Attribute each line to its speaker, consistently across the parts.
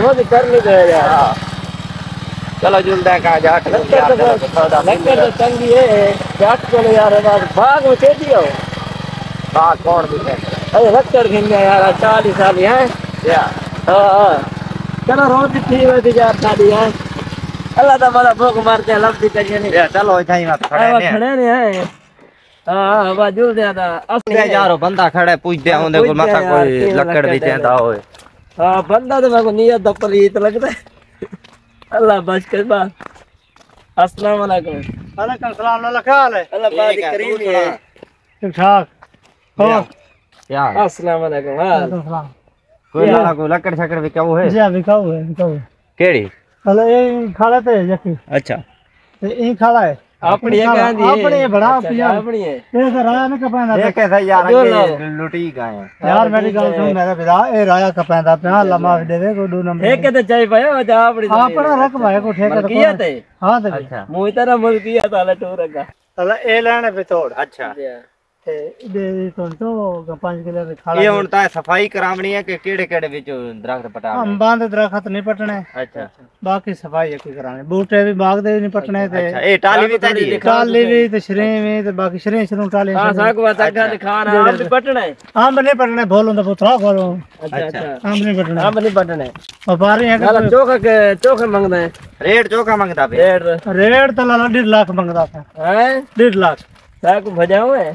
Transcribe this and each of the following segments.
Speaker 1: रोज करनी तो है यार।
Speaker 2: चलो जुलदा का जाट
Speaker 1: लक्कड़ तो तो चंगी है। जाट चलो यार बात भाग में खेती हो
Speaker 2: बात कौन भी है?
Speaker 1: अरे लक्कड़ गिनते यार चालीस साल है
Speaker 2: या।
Speaker 1: हाँ हाँ। चलो रोज थी वैसे यार शादी है। अल्लाह हैं
Speaker 2: या चलो इतना ही मत खड़े
Speaker 1: आवा
Speaker 2: ने
Speaker 1: खड़े ने हैं हाँ हाँ बाजू दे दा असली
Speaker 2: ते यारो बंदा खड़े पूछदे आंदे को
Speaker 1: पूछदे
Speaker 2: मथा
Speaker 1: यार,
Speaker 2: कोई लकड़
Speaker 1: लकड़
Speaker 2: भी
Speaker 1: दे
Speaker 2: होए
Speaker 1: हाँ बंदा तो मेरे को नियत दा पलीत लगता है अल्लाह बच कर बा अस्सलाम वालेकुम
Speaker 3: वालेकुम सलाम लाला क्या हाल है
Speaker 1: अल्लाह पाक करीम है
Speaker 3: ठीक ठाक हो
Speaker 2: क्या
Speaker 1: अस्सलाम वालेकुम
Speaker 3: सलाम
Speaker 2: कोई ना कोई लकड़ शकड़ भी क्या है
Speaker 3: जी अभी खाओ है खाओ
Speaker 2: केड़ी
Speaker 3: जकी
Speaker 2: अच्छा
Speaker 3: ये खाला है
Speaker 1: अपनी है कहाँ दी
Speaker 3: अपनी है, बड़ा
Speaker 1: अच्छा,
Speaker 3: पिया।
Speaker 1: अपनी है
Speaker 3: ये तो राया ने कपांदा
Speaker 2: ये कैसा यार। लुटी गए
Speaker 3: यार मेरी गल सुन मेरा पिता ए राया कपांदा पे हाँ लम्मा दे दे को दो नंबर
Speaker 1: ठेके ते चाहिए भाई वो जा अपनी
Speaker 3: अपना रकम है को ठेका तो
Speaker 1: किया थे
Speaker 3: हाँ दे
Speaker 2: अच्छा
Speaker 1: मुझ तरह मुल्किया ताला टूर का
Speaker 3: हलो ए लेने पे तोड़
Speaker 2: अच्छा
Speaker 3: ਤੇ ਦੇ ਸੁਣ ਤੋਂ ਪੰਜ ਕਿਲੇ ਦੇ ਖਾਲਾ
Speaker 2: ਇਹ ਹੁਣ ਤਾਂ ਸਫਾਈ ਕਰਾਵਣੀ ਹੈ ਕਿ ਕਿਹੜੇ ਕਿਹੜੇ ਵਿੱਚ ਦਰਖਤ ਪਟਾਣੇ
Speaker 3: ਅੰਬਾਂ ਦੇ ਦਰਖਤ ਨਹੀਂ ਪਟਣੇ
Speaker 2: ਅੱਛਾ
Speaker 3: ਬਾਕੀ ਸਫਾਈ ਇੱਕ ਕਰਾਣੇ ਬੂਟੇ ਵੀ ਬਾਗ ਦੇ ਨਹੀਂ ਪਟਣੇ ਤੇ
Speaker 2: ਅੱਛਾ ਇਹ ਟਾਲੀ ਵੀ ਤਾਂ
Speaker 3: ਜੀ ਟਾਲੀ ਵੀ ਤੇ ਸ਼ਰੇ ਵੀ ਤੇ ਬਾਕੀ ਸ਼ਰੇ ਸ਼ਰੂ
Speaker 1: ਟਾਲੀ ਹਾਂ ਸਾਗ ਵਾ ਤੱਕ ਗੱਲ ਖਾਣਾ ਆਮ ਨਹੀਂ
Speaker 3: ਪਟਣੇ ਆਮ ਨਹੀਂ ਪਟਣੇ ਭੋਲੋਂ ਦਾ ਪੁੱਤਰਾ
Speaker 1: ਭੋਲੋਂ ਅੱਛਾ
Speaker 3: ਅੱਛਾ ਆਮ ਨਹੀਂ
Speaker 1: ਪਟਣੇ ਆਮ ਨਹੀਂ
Speaker 3: ਪਟਣੇ ਵਪਾਰੀ
Speaker 1: ਹੈ ਕਿ ਚੋਖਾ ਚੋਖਾ ਮੰਗਦਾ ਹੈ
Speaker 2: ਰੇਟ ਚੋਖਾ ਮੰਗਦਾ ਪਏ ਰੇਟ
Speaker 1: ਰੇਟ
Speaker 2: ਤਾਂ
Speaker 1: 1.5
Speaker 2: ਲੱਖ ਮੰਗਦਾ
Speaker 1: ਹੈ ਹੈ 1.5 ਲੱਖ ਸਾਗ ਭਜਾਉ
Speaker 3: ਹੈ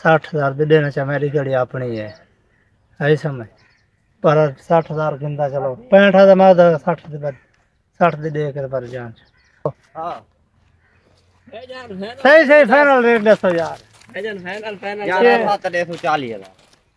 Speaker 1: साठ हज़ार
Speaker 3: भी देना चाहिए मेरी घड़ी अपनी है। ऐसे में पर साठ हज़ार गिनता चलो। पैंठ हज़ार मैं साठ साठ दे कर पर जान सही सही फाइनल रेट दसो यार।
Speaker 1: फाइनल फाइनल
Speaker 3: फाइनल यार
Speaker 1: बात
Speaker 2: दे 40
Speaker 3: हज़ार।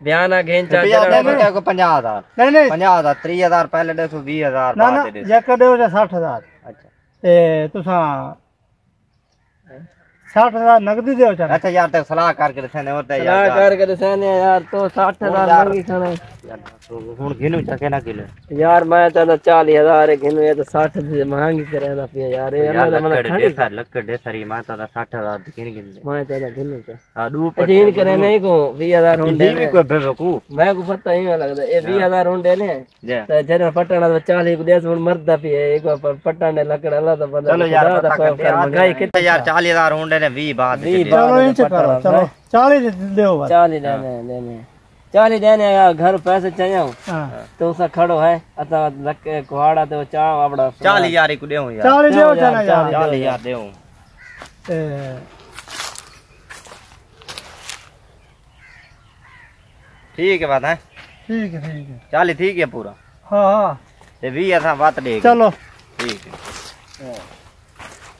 Speaker 1: ब्याना घेंचा
Speaker 2: रुपया
Speaker 1: जडन
Speaker 2: दे दो को 50 हज़ार
Speaker 3: नहीं नहीं
Speaker 2: 50 हज़ार 30 हज़ार पहले दे सो 20 हज़ार
Speaker 3: ना ना
Speaker 2: बाद दे
Speaker 3: जे कदे हो साठ हज़ार ते साठ नगदी दे चल।
Speaker 2: अच्छा यार ते सलाह करके दसने और ते
Speaker 1: सलाह
Speaker 2: यार
Speaker 1: कर के दसाने यार तो साठ हज़ार। मंगी खाना।
Speaker 2: यार, तो हुन घिनु चके ना किलो
Speaker 1: यार मैं तो चालीस हज़ार घिनो ये तो साठ से महँगी करे ना पिया यार ये
Speaker 2: यार
Speaker 1: अल्लाह
Speaker 2: लक्कड़
Speaker 1: खड़ी
Speaker 2: दे सर लक्कड़ दे सरी माता दा 60 हज़ार दी किन गिन
Speaker 1: मैं तो घिनो
Speaker 2: आ दू
Speaker 1: अजीन करे नहीं को होंडे
Speaker 2: भी कोई बेवकूफ़
Speaker 1: मैं को पता ही बीस हज़ार होंडे ने। तो जरा पटना तो चालीस को देश में मरदा पिया एक पटना लकड़ तो
Speaker 2: चलो यार
Speaker 1: दा महँगाई कितनी
Speaker 2: यार 40 हज़ार होंडे ने 20 बाद
Speaker 1: बीस
Speaker 2: दे।
Speaker 1: बाद
Speaker 3: चलो
Speaker 1: में
Speaker 3: इनसे
Speaker 1: पटना
Speaker 3: करो
Speaker 1: में।
Speaker 3: चलो चालीस दो
Speaker 1: चालीस देने देने चालीस देने यार घर पैसे चाहिए
Speaker 3: हाँ
Speaker 1: तो उसा खड़ो है अता लक कुहाड़ा तो चाव आपड़ा
Speaker 2: 40 हज़ार को देऊं यार
Speaker 3: चालीस
Speaker 1: यार,
Speaker 3: चला यार
Speaker 2: 40 हज़ार देऊं
Speaker 3: ते
Speaker 2: ठीक है बात है?
Speaker 3: ठीक है ठीक है.
Speaker 2: 40 ठीक है पूरा?
Speaker 3: हाँ हाँ.
Speaker 2: ते 20 असा बात दे
Speaker 3: चलो.
Speaker 2: ठीक है।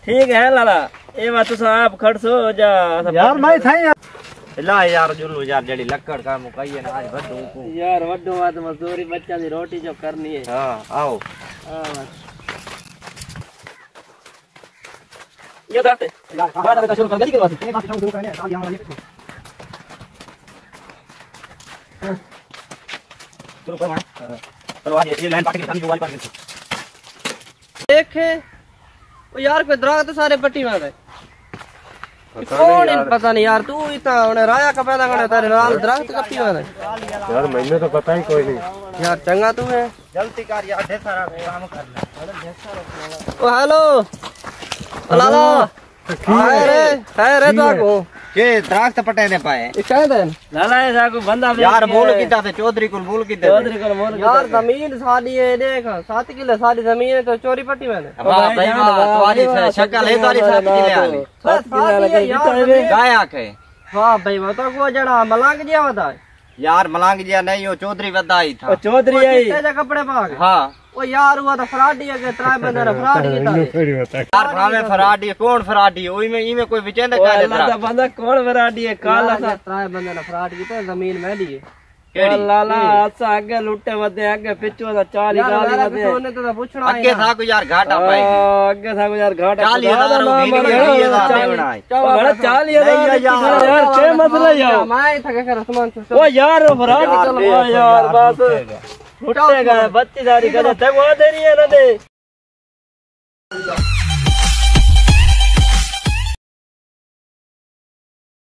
Speaker 1: ठीक है लाला. ये बात तुसा आप खड़सो जा
Speaker 3: यार मैं था यार
Speaker 2: ला यार जुल्लू यार जड़ी लक्कड़ का मुकाइए ना आज बड्डू को
Speaker 1: यार वड्डो बात मजदूरी बच्चा दी रोटी जो करनी है
Speaker 2: हाँ आओ
Speaker 1: हाँ। ये दाते बात बता शुरू कर गली के बात शुरू करने आ यहाँ वाले
Speaker 2: चलो पर वाला चलो आज ये लाइन पार्टी की खाली वाली पार्टी
Speaker 1: देखे यार कोई दरख्त सारे पट्टी में है कौन इन पता नहीं यार तू इतना उन्हें राया का पैदा करने तेरे लाल दरख्त में है
Speaker 3: यार मैंने तो पता ही कोई नहीं।
Speaker 1: यार चंगा तू है।
Speaker 2: जल्दी कर यार ढेर सारा काम करना
Speaker 1: ओ हेलो। लाला हाय रे हाय रे तो
Speaker 2: के दरख्त पटे ने पाए।
Speaker 4: हैं
Speaker 1: लाला ऐसा को बंदा
Speaker 2: यार बोल कीता ते चौधरी को बोल कीते
Speaker 1: को मोर
Speaker 4: यार ज़मीन सादी है देख सात किलो सारी ज़मीन है तो चोरी पट्टी मैंने।
Speaker 2: वाह भाई वाह तुम्हारी शक्ल है तुम्हारी साथ किले वाली
Speaker 4: सादी है यार
Speaker 2: काय आखे
Speaker 4: वाह भाई वो तो को जड़ा मलंग जिया बता
Speaker 2: यार मलांग जी नहीं हो चौधरी वदा ही था।
Speaker 1: चौधरी आई।
Speaker 4: कपड़े पा के?
Speaker 2: हाँ।
Speaker 4: ओ यार हुआ तो फराडी है के त्राय बंदे ने फराडी कीता
Speaker 2: यार भावे फराडी कौन फराडी ओई में ई में कोई विचेंद का
Speaker 1: अल्लाह दा बंदा कौन वराडी है काला
Speaker 4: काला त्राय बंदे ने फराड कीता ज़मीन में दी
Speaker 2: केड़ी
Speaker 1: लाला असा आगे लुटे वदे आगे पिछो दा चाली
Speaker 4: यार
Speaker 1: गाली वदे
Speaker 4: किसी ने तो पूछना है
Speaker 2: अगे था को यार घाटा पाई
Speaker 1: आगे था को यार घाटा
Speaker 2: चालीस हज़ार हो गई नहीं हज़ार
Speaker 1: बड़ा चाली हज़ार
Speaker 2: यार,
Speaker 1: यार के मसला यार
Speaker 4: मैं था के रसमान से
Speaker 1: ओ यार वराडी चल यार बस लुटे गए बच्ची दारी गजे तक वो देरी है ना दे